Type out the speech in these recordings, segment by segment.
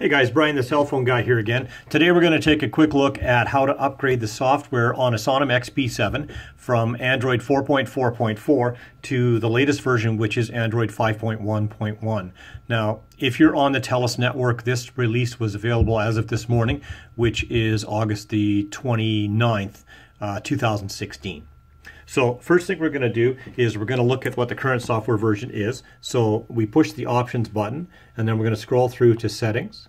Hey guys, Bryan the cell phone guy here again. Today we're going to take a quick look at how to upgrade the software on a Sonim XP7 from Android 4.4.4 to the latest version which is Android 5.1.1. Now, if you're on the TELUS network, this release was available as of this morning, which is August the 29th, uh, 2016. So first thing we're going to do is we're going to look at what the current software version is. So we push the options button and then we're going to scroll through to settings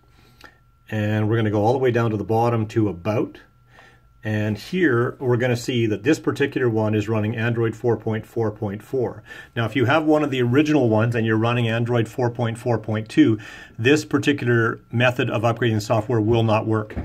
and we're going to go all the way down to the bottom to about and here we're going to see that this particular one is running Android 4.4.4. Now if you have one of the original ones and you're running Android 4.4.2, this particular method of upgrading software will not work.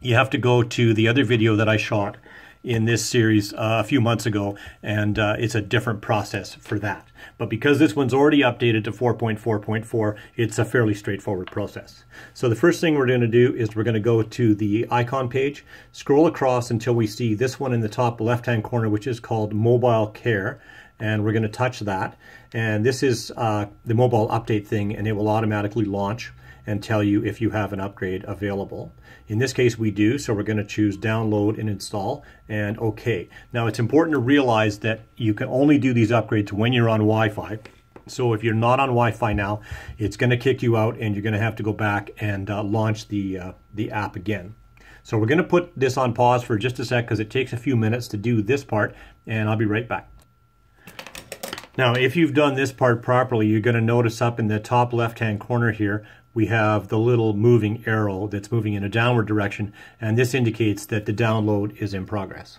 You have to go to the other video that I shot in this series uh, a few months ago, and uh, it's a different process for that. But because this one's already updated to 4.4.4, it's a fairly straightforward process. So the first thing we're going to do is we're going to go to the icon page, scroll across until we see this one in the top left-hand corner, which is called Mobile Care, and we're going to touch that. And this is uh, the mobile update thing, and it will automatically launch and tell you if you have an upgrade available. In this case, we do, so we're going to choose download and install and OK. Now, it's important to realize that you can only do these upgrades when you're on Wi-Fi. So if you're not on Wi-Fi now, it's going to kick you out and you're going to have to go back and uh, launch the, uh, the app again. So we're going to put this on pause for just a sec because it takes a few minutes to do this part and I'll be right back. Now, if you've done this part properly, you're going to notice up in the top left-hand corner here, we have the little moving arrow that's moving in a downward direction, and this indicates that the download is in progress.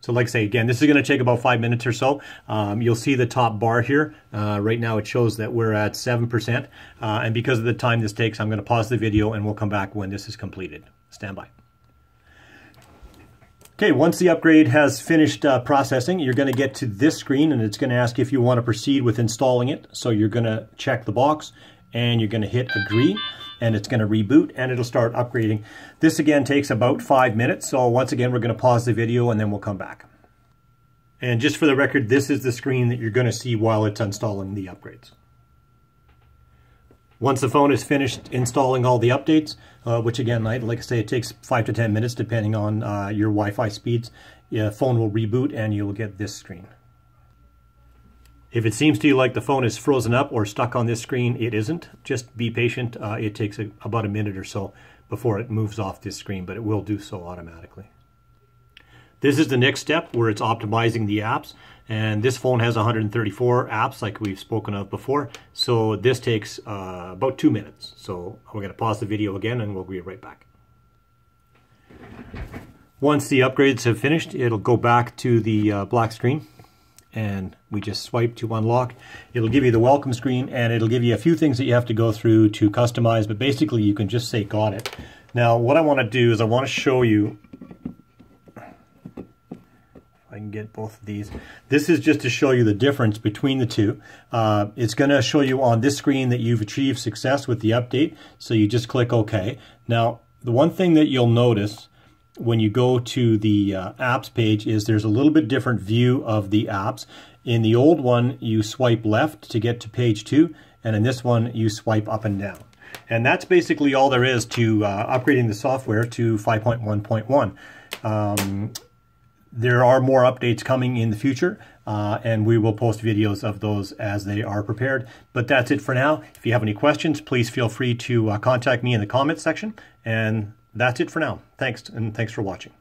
So like I say, again, this is going to take about five minutes or so. Um, you'll see the top bar here. Uh, right now it shows that we're at 7%. Uh, and because of the time this takes, I'm going to pause the video and we'll come back when this is completed. Stand by. Okay, once the upgrade has finished uh, processing, you're going to get to this screen and it's going to ask if you want to proceed with installing it. So you're going to check the box and you're going to hit agree and it's going to reboot and it'll start upgrading. This again takes about five minutes. So once again, we're going to pause the video and then we'll come back. And just for the record, this is the screen that you're going to see while it's installing the upgrades. Once the phone is finished installing all the updates, uh, which again, I like I say, it takes five to 10 minutes depending on uh, your Wi-Fi speeds, your phone will reboot and you'll get this screen. If it seems to you like the phone is frozen up or stuck on this screen, it isn't. Just be patient. Uh, it takes a, about a minute or so before it moves off this screen, but it will do so automatically. This is the next step where it's optimizing the apps. And this phone has 134 apps like we've spoken of before. So this takes uh, about two minutes. So we're going to pause the video again and we'll be right back. Once the upgrades have finished, it'll go back to the uh, black screen and we just swipe to unlock. It'll give you the welcome screen and it'll give you a few things that you have to go through to customize, but basically you can just say got it. Now what I want to do is I want to show you I can get both of these. This is just to show you the difference between the two. Uh, it's going to show you on this screen that you've achieved success with the update, so you just click OK. Now, the one thing that you'll notice when you go to the uh, apps page is there's a little bit different view of the apps. In the old one, you swipe left to get to page two, and in this one, you swipe up and down. And that's basically all there is to uh, upgrading the software to 5.1.1. Um, there are more updates coming in the future, uh, and we will post videos of those as they are prepared. But that's it for now. If you have any questions, please feel free to uh, contact me in the comments section. And that's it for now. Thanks, and thanks for watching.